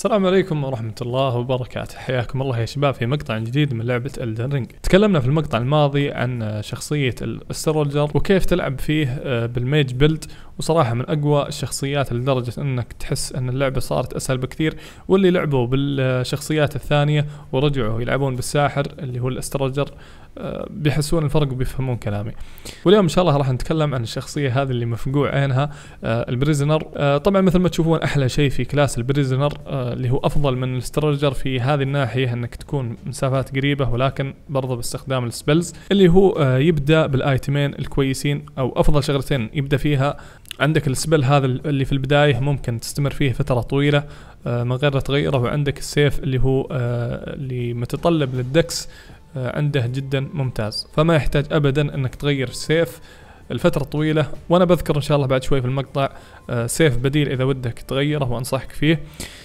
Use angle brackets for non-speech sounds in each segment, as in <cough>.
السلام عليكم ورحمة الله وبركاته. حياكم الله يا شباب في مقطع جديد من لعبة Elden Ring تكلمنا في المقطع الماضي عن شخصية ال Astrologer وكيف تلعب فيه آه، بال mage build وصراحة من أقوى الشخصيات لدرجة أنك تحس أن اللعبة صارت أسهل بكثير. واللي لعبوا بالشخصيات الثانية ورجعوا يلعبون بالساحر اللي هو ال Astrologer بيحسون الفرق وبيفهمون كلامي. واليوم إن شاء الله راح نتكلم عن الشخصية هذه اللي مفقوع عينها آه، ال Prisoner. آه، طبعا مثل ما تشوفون أحلى شيء في class ال Prisoner اللي هو أفضل من ال Astrologer في هذه الناحية إنك تكون مسافات قريبة ولكن برضه باستخدام ال spells اللي هو يبدأ بال item ين الكويسين أو أفضل شغلتين يبدأ فيها. عندك ال spell هذا اللي في البداية ممكن تستمر فيه فترة طويلة من غير تغيره. وعندك السيف اللي هو اللي متطلب لل dex آه، عنده جدا ممتاز. فما يحتاج ابدا أنك تغير السيف لفترة طويلة وأنا بذكر إن شاء الله بعد شوي في المقطع آه، سيف بديل إذا ودك تغيره وأنصحك فيه.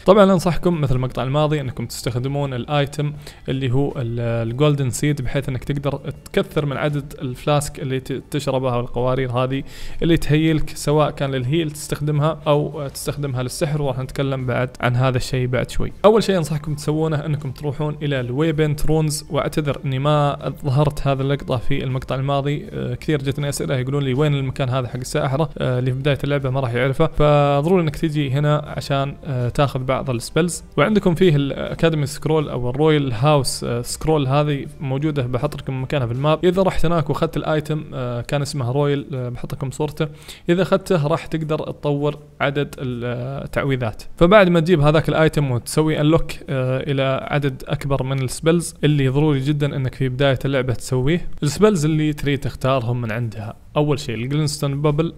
طبعا أنصحكم مثل المقطع الماضي إنكم تستخدمون ال item اللي هو ال Golden Seed بحيث إنك تقدر تكثر من عدد ال flask اللي تشربها والقوارير هذه اللي تهيلك سواء كان لل heal تستخدمها أو تستخدمها للسحر وراح نتكلم بعد عن هذا الشيء بعد شوي. أول شيء أنصحكم تسوونه إنكم تروحون إلى ال Waypoint Ruins وأعتذر إني ما ظهرت هذا اللقطة في المقطع الماضي آه، كثير جتني أسئلة يقولون لي وين المكان هذا حق الساحرة آه، اللي في بداية اللعبة ما راح يعرفه. فضروري إنك تجي هنا عشان آه، تاخذ بعض ال spells وعندكم فيه ال Academy Scroll أو ال Royal House Scroll هذه موجودة بحط لكم مكانها في ال map. إذا رحت هناك وأخذت ال item آه، كان اسمه Royal بحط لكم صورته. إذا أخذته راح تقدر تطور عدد التعويذات. فبعد ما تجيب هذاك ال item وتسوي unlock إلى عدد أكبر من ال spells اللي ضروري جدا إنك في بداية اللعبة تسويه. ال spells اللي تريد تختارهم من عندها. أول شيء ال Glintstone Pebble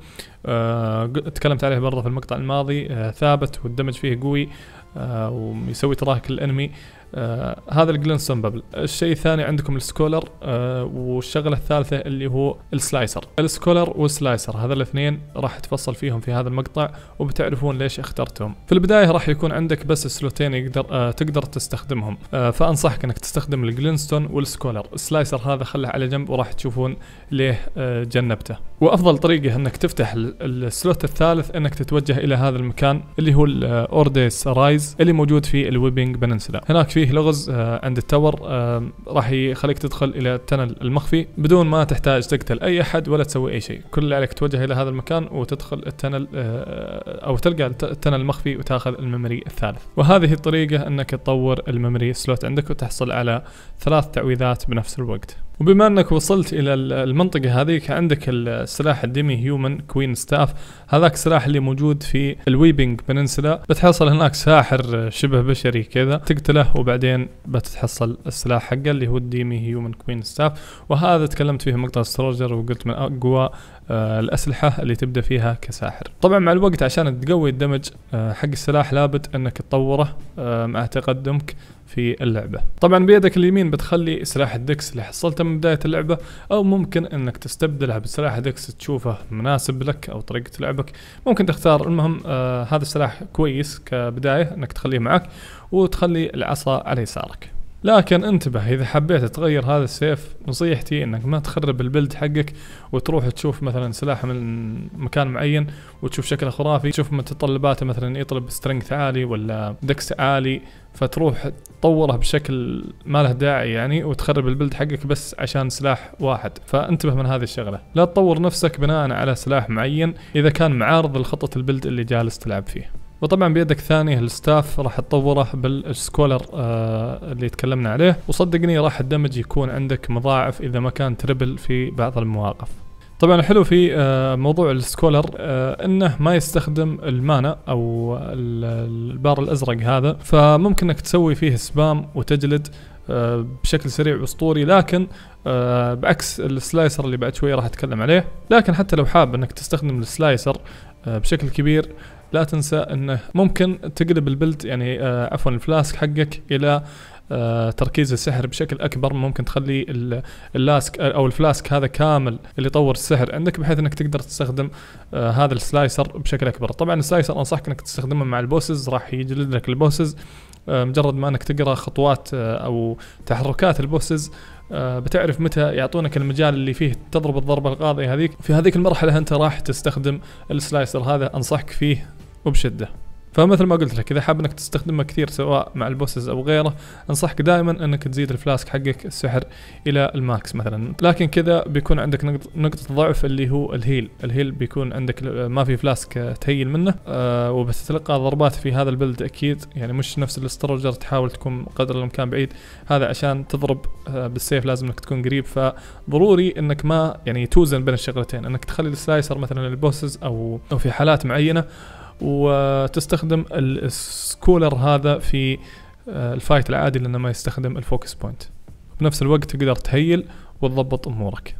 آه تكلمت عليه برضه في المقطع الماضي آه ثابت وال damage فيه قوي آه ويسوي track لل enemy. آه هذا ال Glintstone Pebble الشيء الثاني عندكم ال Scholar آه والشغلة الثالثة اللي هو ال Slicer. ال Scholar وال Slicer هذا الاثنين راح تفصل فيهم في هذا المقطع وبتعرفون ليش اخترتهم. في البداية راح يكون عندك بس سلوتين يقدر آه تقدر تستخدمهم. آه فأنصحك إنك تستخدم ال Glintstone وال Scholar. ال Slicer هذا خله على جنب وراح تشوفون ليه آه جنبته. وأفضل طريقة إنك تفتح ال slot الثالث إنك تتوجه إلى هذا المكان اللي هو ال Oridys's Rise اللي موجود في ال Weeping Peninsula. هناك فيه لغز آه، عند ال tower آه، راح يخليك تدخل إلى ال tunnel المخفي بدون ما تحتاج تقتل أي أحد ولا تسوي أي شيء. كل اللي عليك توجه إلى هذا المكان وتدخل ال tunnel آه، أو تلقى ال tunnel المخفي وتأخذ ال memory الثالث. وهذه الطريقة إنك تطور ال memory slot عندك وتحصل على ثلاث تعويذات بنفس الوقت. وبما أنك وصلت إلى المنطقة هذيك عندك السلاح ال Demi-Human Queen Staff. هذاك السلاح اللي موجود في ال Weeping Peninsula. بتحصل هناك ساحر شبه بشري كذا. تقتله وبعدين بتتحصل السلاح حقه اللي هو ال Demi-Human Queen Staff. وهذا تكلمت فيه مقطع Astrologer وقلت من أقوى آه الأسلحة اللي تبدأ فيها كساحر. طبعا مع الوقت عشان تقوي الدمج آه حق السلاح لابد أنك تطوره آه مع تقدمك في اللعبة. طبعا بيدك اليمين بتخلي سلاح الدكس اللي حصلته من بداية اللعبة أو ممكن أنك تستبدلها بسلاح الدكس تشوفه مناسب لك أو طريقة لعبك. ممكن تختار المهم هذا السلاح كويس كبداية أنك تخليه معك وتخلي العصا على يسارك. لكن انتبه إذا حبيت تغير هذا السيف نصيحتي إنك ما تخرب البلد حقك وتروح تشوف مثلا سلاح من مكان معين وتشوف شكله خرافي تشوف متطلباته مثلا يطلب strength عالي ولا dex عالي فتروح تطوره بشكل ما له داعي يعني وتخرب ال build حقك بس عشان سلاح واحد. فانتبه من هذه الشغلة. لا تطور نفسك بناء على سلاح معين إذا كان معارض لخطة ال build اللي جالس تلعب فيه. وطبعا بيدك ثاني ال staff راح تطوره بال Scholar آه اللي تكلمنا عليه. وصدقني راح ال damage يكون عندك مضاعف إذا ما كان triple في بعض المواقف. طبعا الحلو في آه موضوع ال Scholar آه إنه ما يستخدم ال mana أو البار الأزرق هذا. فممكن إنك تسوي فيه spam وتجلد آه، بشكل سريع وأسطوري. لكن بعكس ال Slicer اللي بعد شوي راح أتكلم عليه. لكن حتى لو حاب إنك تستخدم ال Slicer بشكل كبير. لا تنسى إنه ممكن تقلب ال build يعني آه عفوا ال flask حقك إلى آه تركيز السحر بشكل أكبر. ممكن تخلي ال flask أو ال flask هذا كامل اللي يطور السحر عندك بحيث إنك تقدر تستخدم آه هذا ال Slicer بشكل أكبر. طبعا ال Slicer أنصحك إنك تستخدمه مع ال bosses راح يجلد لك ال bosses. آه مجرد ما إنك تقرأ خطوات آه أو تحركات البوسز آه بتعرف متى يعطونك المجال اللي فيه تضرب الضربة القاضية هذيك؟ في هذيك المرحلة أنت راح تستخدم ال Slicer هذا أنصحك فيه وبشدة. فمثل ما قلت لك إذا حاب إنك تستخدمه كثير سواء مع ال bosses أو غيره أنصحك دائما إنك تزيد ال flask حقك السحر إلى ال max مثلا. لكن كذا بيكون عندك نقطة ضعف اللي هو ال heal. ال heal بيكون عندك ما في flask تهيل منه آه وبتتلقى ضربات في هذا ال build أكيد. يعني مش نفس ال Astrologer تحاول تكون قدر الإمكان بعيد. هذا عشان تضرب آه بالسيف لازم إنك تكون قريب. فضروري إنك ما يعني توزن بين الشغلتين. إنك تخلي ال Slicer مثلا لل bosses أو أو في حالات معينة وتستخدم ال Scholar هذا في آه، ال fight العادي لأنه ما يستخدم ال focus point. بنفس الوقت تقدر تهيل وتضبط أمورك.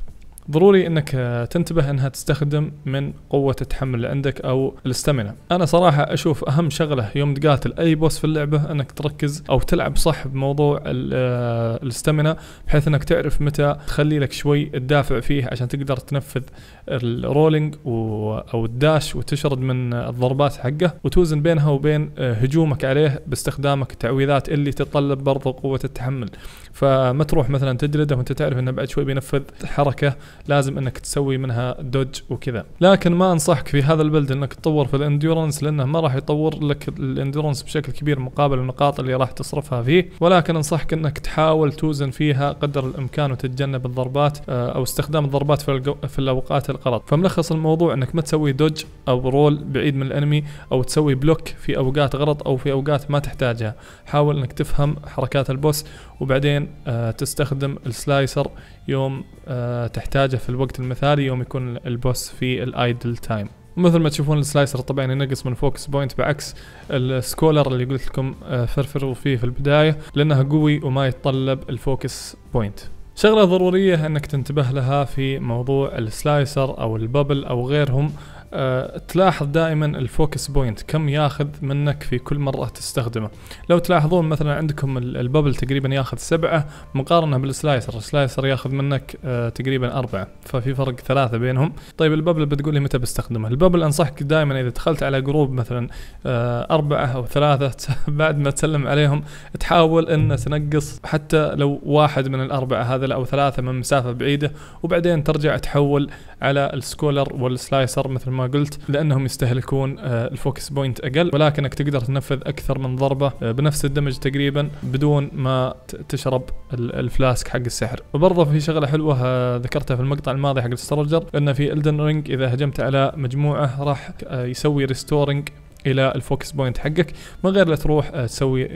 ضروري إنك آه، تنتبه إنها تستخدم من قوة التحمل اللي عندك أو ال stamina. أنا صراحة أشوف أهم شغلة يوم تقاتل أي boss في اللعبة إنك تركز أو تلعب صح بموضوع آه، ال stamina بحيث إنك تعرف متى تخلي لك شوي تدافع فيه عشان تقدر تنفذ ال rolling أو ال dash وتشرد من الضربات حقه وتوزن بينها وبين آه، هجومك عليه باستخدامك التعويذات اللي تتطلب برضو قوة التحمل. فما تروح مثلا تجلده وأنت تعرف إنه بعد شوي بينفذ حركة لازم إنك تسوي منها dodge وكذا. لكن ما أنصحك في هذا ال build إنك تطور في ال endurance لأنه ما راح يطور لك ال endurance بشكل كبير مقابل النقاط اللي راح تصرفها فيه. ولكن أنصحك إنك تحاول توزن فيها قدر الإمكان وتتجنب الضربات آه، أو استخدام الضربات في, في الأوقات الغلط فملخص الموضوع إنك ما تسوي dodge أو roll بعيد من ال enemy أو تسوي block في أوقات غلط أو في أوقات ما تحتاجها. حاول إنك تفهم حركات ال boss وبعدين آه تستخدم ال Slicer يوم آه تحتاجه في الوقت المثالي يوم يكون ال boss في ال idle time. مثل ما تشوفون ال Slicer طبعا ينقص من focus point بعكس ال Scholar اللي قلت لكم آه فرفروا فيه في البداية لأنه قوي وما يتطلب ال focus point. شغلة ضرورية إنك تنتبه لها في موضوع ال Slicer أو ال Pebble أو غيرهم أه تلاحظ دائما ال focus point كم ياخذ منك في كل مرة تستخدمه. لو تلاحظون مثلا عندكم ال Pebble تقريبا ياخذ سبعة مقارنة بال Slicer ال Slicer ياخذ منك أه تقريبا أربعة ففي فرق ثلاثة بينهم. طيب ال Pebble بتقول لي متى بستخدمه؟ ال Pebble أنصحك دائما إذا دخلت على group مثلا أه أربعة أو ثلاثة <laughs> بعد ما تسلم عليهم تحاول أن تنقص حتى لو واحد من الأربعة هذا أو ثلاثة من مسافة بعيدة وبعدين ترجع تحول على ال Scholar وال Slicer مثل ما قلت لأنهم يستهلكون آه، ال focus point أقل ولكنك تقدر تنفذ أكثر من ضربة آه، بنفس ال damage تقريبا بدون ما تشرب ال flask حق السحر. وبرضه في شغلة حلوة آه، ذكرتها في المقطع الماضي حق ال Astrologer إن في Elden Ring إذا هجمت على مجموعة راح يسوي restoring إلى ال focus point حقك من غير لا تروح تسوي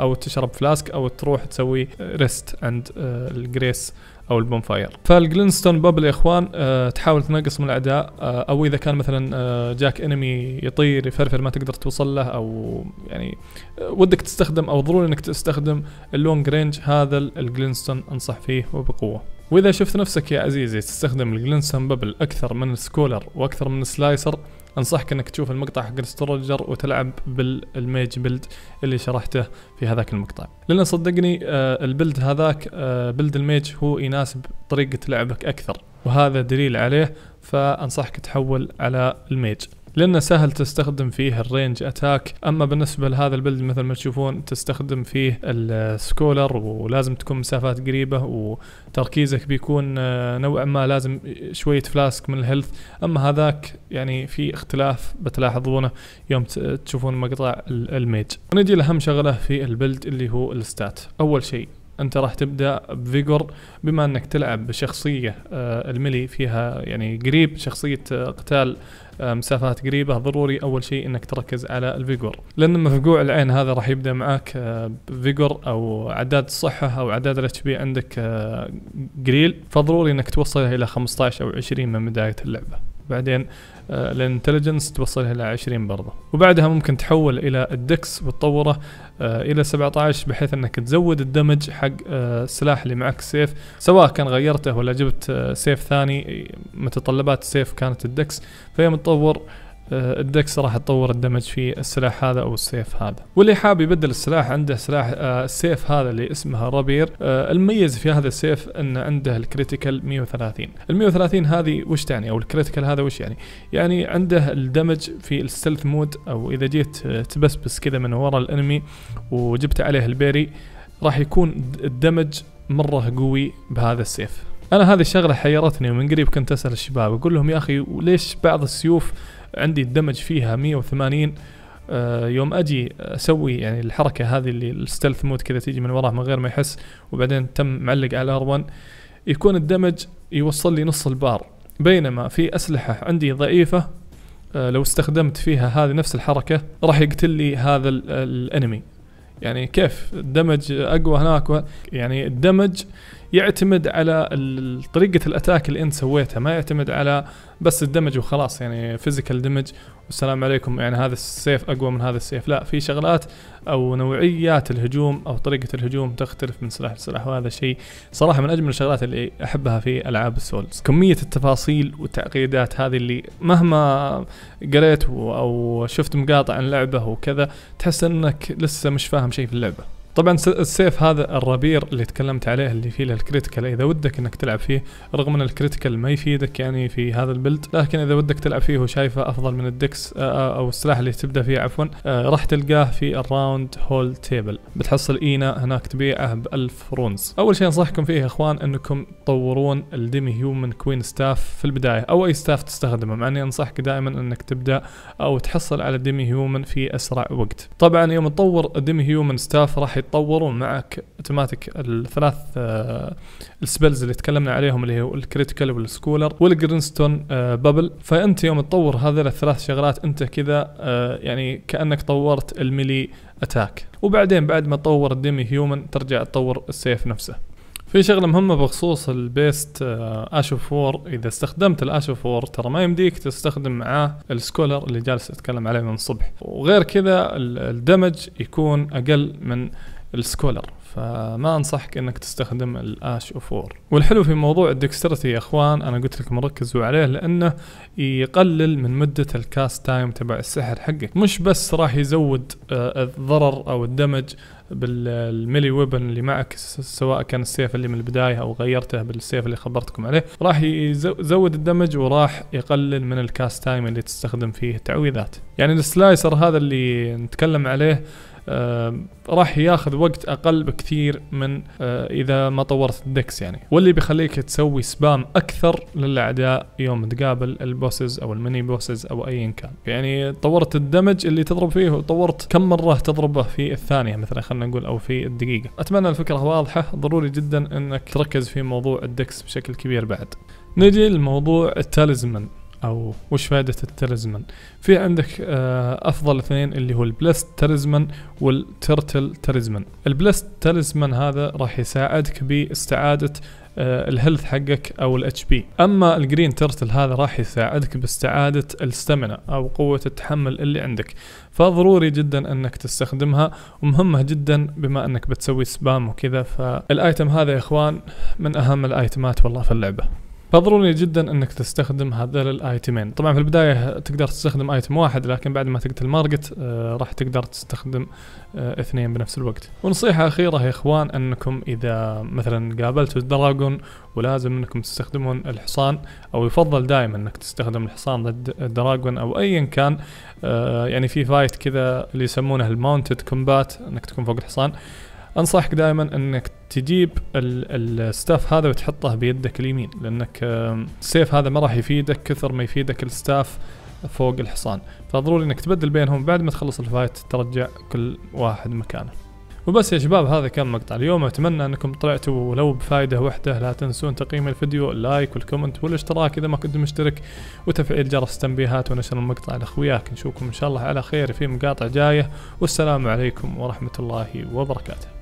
أو تشرب flask أو تروح تسوي rest عند ال grace أو ال bonfire ف ال Glintstone Pebble يا اخوان أه تحاول تنقص من الاعداء أه أو إذا كان مثلا أه جاك enemy يطير يفرفر ما تقدر توصل له أو يعني أه ودك تستخدم أو ضروري إنك تستخدم ال long range هذا ال Glintstone أنصح فيه وبقوة. وإذا شفت نفسك يا عزيزي تستخدم ال Glintstone Pebble أكثر من ال Scholar وأكثر من ال Slicer أنصحك إنك تشوف المقطع حق ال Astrologer وتلعب بال mage build اللي شرحته في هذاك المقطع. لأن صدقني آه ال build هذاك آه build ال mage هو يناسب طريقة لعبك أكثر وهذا دليل عليه فأنصحك تحول على ال mage لأنه سهل تستخدم فيه ال range attack. أما بالنسبة لهذا ال build مثل ما تشوفون تستخدم فيه ال Scholar ولازم تكون مسافات قريبة وتركيزك بيكون آه، نوعا ما لازم شوية flask من ال health. أما هذاك يعني في اختلاف بتلاحظونه يوم تشوفون مقطع ال mage. ونجي لأهم شغلة في ال build اللي هو ال stats. أول شيء أنت راح تبدأ ب vigor بما أنك تلعب بشخصية آه ال melee فيها يعني قريب شخصية آه قتال آه مسافات قريبة ضروري أول شيء إنك تركز على ال vigor. لأن مفقوع العين هذا راح يبدأ معك آه ب vigor أو عداد الصحه أو عداد ال HP عندك قليل فضروري إنك توصله إلى 15 أو 20 من بداية اللعبة. بعدين ال intelligence توصلها إلى 20 برضه. وبعدها ممكن تحول إلى ال dex وتطوره آه، إلى 17 بحيث إنك تزود ال damage حق آه، السلاح اللي معك السيف سواء كان غيرته ولا جبت سيف ثاني متطلبات السيف كانت ال dex فيوم تطور آه، ال dex راح تطور ال damage في السلاح هذا أو السيف هذا. واللي حاب يبدل السلاح عنده سلاح آه، السيف هذا اللي اسمه rapier. آه، المميز في هذا السيف أن عنده ال critical 130 ال 130 هذه وش تعني؟ أو ال critical هذا وش يعني؟ يعني عنده ال damage في ال stealth mode أو إذا جيت تبسبس كذا من ورا ال enemy وجبت عليه ال parry راح يكون ال damage مرة قوي بهذا السيف. أنا هذه الشغلة حيرتني ومن قريب كنت أسأل الشباب أقول لهم يا أخي وليش بعض السيوف عندي ال damage فيها 180 آه يوم أجي أسوي يعني الحركة هذه اللي ال stealth mode كذا تيجي من وراه من غير ما يحس وبعدين تم معلق على R1 يكون ال damage يوصل لي نص البار. بينما في أسلحة عندي ضعيفة آه لو استخدمت فيها هذه نفس الحركة راح يقتل لي هذا ال enemy. يعني كيف ال damage أقوى هناك يعني ال damage يعتمد على طريقة ال attack اللي أنت سويتها ما يعتمد على بس ال damage وخلاص يعني physical damage والسلام عليكم. يعني هذا السيف أقوى من هذا السيف. لا في شغلات أو نوعيات الهجوم أو طريقة الهجوم تختلف من سلاح لسلاح وهذا شيء صراحة من أجمل الشغلات اللي أحبها في ألعاب ال Souls. كمية التفاصيل والتعقيدات هذه اللي مهما قريت أو شفت مقاطع عن لعبة وكذا تحس إنك لسه مش فاهم شيء في اللعبة. طبعا السيف هذا ال rapier اللي تكلمت عليه اللي فيه ال critical إذا ودك إنك تلعب فيه رغم إن ال critical ما يفيدك يعني في هذا ال build لكن إذا ودك تلعب فيه وشايفه أفضل من ال dex آه، آه، أو السلاح اللي تبدأ فيه عفوا آه، راح تلقاه في ال Round hold table بتحصل اينا هناك تبيعه ب 1000 runes. أول شيء أنصحكم فيه يا إخوان إنكم تطورون ال Demi-Human Queen staff في البداية أو أي staff تستخدمه مع إني أنصحك دائما إنك تبدأ أو تحصل على Demi-Human في أسرع وقت. طبعا يوم تطور ال Demi-Human staff راح يتطورون معك اوتوماتيك الثلاث ال spells اللي تكلمنا عليهم اللي هو ال critical وال Scholar وال Glintstone Pebble فأنت يوم تطور هذه الثلاث شغلات أنت كذا آه يعني كأنك طورت ال melee attack وبعدين بعد ما تطور ال Demi-Human ترجع تطور السيف نفسه. في شغلة مهمة بخصوص ال best Ash of War إذا استخدمت ال Ash of War ترى ما يمديك تستخدم معاه ال Scholar اللي جالس أتكلم عليه من الصبح وغير كذا ال damage يكون أقل من ال Scholar فما أنصحك إنك تستخدم الاش أو 4 والحلو في موضوع ال dexterity يا إخوان أنا قلت لكم ركزوا عليه لأنه يقلل من مدة ال cast time تبع السحر حقك. مش بس راح يزود آه، الضرر أو ال damage بال melee weapon اللي معك سواء كان السيف اللي من البداية أو غيرته بالسيف اللي خبرتكم عليه. راح يزود الدمج وراح يقلل من ال cast time اللي تستخدم فيه التعويذات. يعني ال Slicer هذا اللي نتكلم عليه راح ياخذ وقت أقل بكثير من إذا ما طورت ال dex يعني. واللي بيخليك تسوي spam أكثر للأعداء يوم تقابل ال bosses أو ال mini bosses أو ايا كان. يعني طورت ال damage اللي تضرب فيه وطورت كم مرة تضربه في الثانية مثلا خلينا نقول أو في الدقيقة. أتمنى الفكرة واضحة. ضروري جدا إنك تركز في موضوع ال dex بشكل كبير بعد. نجي لموضوع ال talisman أو وش فائدة ال talisman؟ في عندك آه، أفضل اثنين اللي هو ال Blessed talisman وال Turtle talisman. ال Blessed talisman هذا راح يساعدك باستعادة آه، ال health حقك أو ال HP أما ال Green Turtle هذا راح يساعدك باستعادة ال stamina أو قوة التحمل اللي عندك. فضروري جدا أنك تستخدمها ومهمة جدا بما أنك بتسوي spam وكذا. فال item هذا يا إخوان من أهم ال itemات والله في اللعبة. فضروري جدا إنك تستخدم هذول ال itemين طبعا في البداية تقدر تستخدم item واحد لكن بعد ما تقتل مارجت آه راح تقدر تستخدم آه اثنين بنفس الوقت. ونصيحة أخيرة يا إخوان إنكم إذا مثلا قابلتوا ال dragon ولازم إنكم تستخدمون الحصان أو يفضل دائما إنك تستخدم الحصان ضد ال dragon أو ايا كان آه يعني في fight كذا اللي يسمونه ال mounted combat إنك تكون فوق الحصان. أنصحك دائما إنك تجيب ال staff هذا وتحطه بيدك اليمين لأنك السيف هذا ما راح يفيدك كثر ما يفيدك ال staff فوق الحصان. فضروري إنك تبدل بينهم بعد ما تخلص ال fight ترجع كل واحد مكانه. وبس يا شباب هذا كان مقطع اليوم. أتمنى أنكم طلعتوا ولو بفائده واحدة لا تنسون تقييم الفيديو ال like وال comment والاشتراك إذا ما كنت مشترك وتفعيل جرس التنبيهات ونشر المقطع لأخوياك. نشوفكم إن شاء الله على خير في مقاطع جاية. والسلام عليكم ورحمة الله وبركاته.